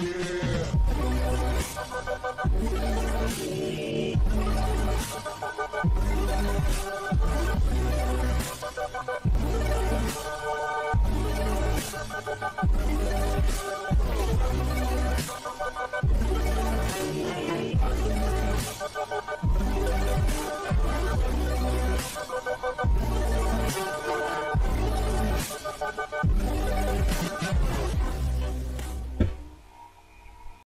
Yeah.